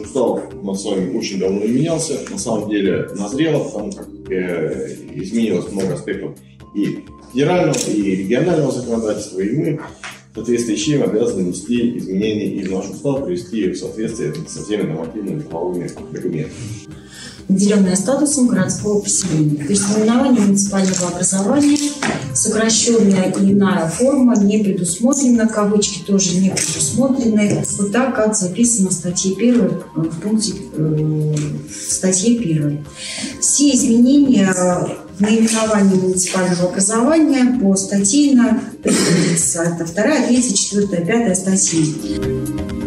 Устав на своем очень давно не менялся, на самом деле назрело, потому как э, изменилось много аспектов и федерального, и регионального законодательства, и мы в соответствии с чем обязаны внести изменения и в наш устав, привести в соответствие со всеми нормативными правовыми документами наделенная статусом городского поселения. То есть наименование муниципального образования, сокращенная иная форма не предусмотрена, кавычки тоже не предусмотрены, вот так, как записано в статье 1 в пункте э, в статье 1. Все изменения в наименовании муниципального образования по статейно приводятся. Это 2, 3, 4, 5 статьи.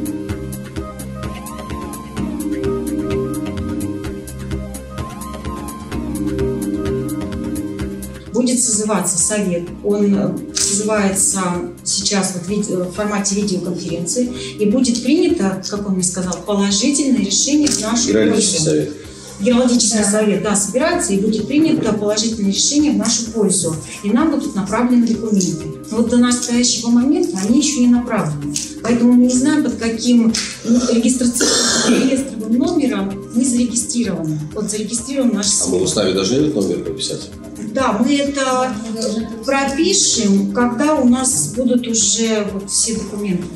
Будет созываться совет. Он э, созывается сейчас вот в формате видеоконференции и будет принято, как он мне сказал, положительное решение в нашу пользу. совет. Геологический да. совет, да, собирается и будет принято положительное решение в нашу пользу. И нам будут направлены документы. Но вот до настоящего момента они еще не направлены. Поэтому мы не знаем, под каким ну, регистрационным реестровым номером мы зарегистрированы. Вот зарегистрирован наш А мы в уставе должны этот номер прописать? Да, мы это пропишем, когда у нас будут уже вот все документы.